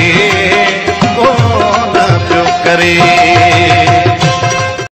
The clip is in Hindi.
करे ओ न पियो करे।